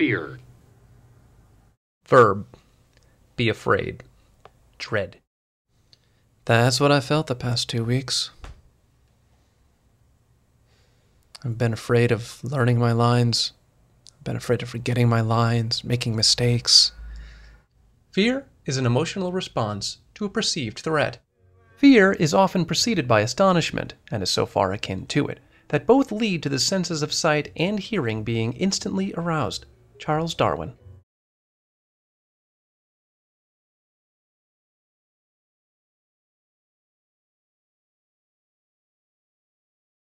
fear. Verb. Be afraid. Dread. That's what I felt the past two weeks. I've been afraid of learning my lines. I've been afraid of forgetting my lines, making mistakes. Fear is an emotional response to a perceived threat. Fear is often preceded by astonishment and is so far akin to it that both lead to the senses of sight and hearing being instantly aroused. Charles Darwin.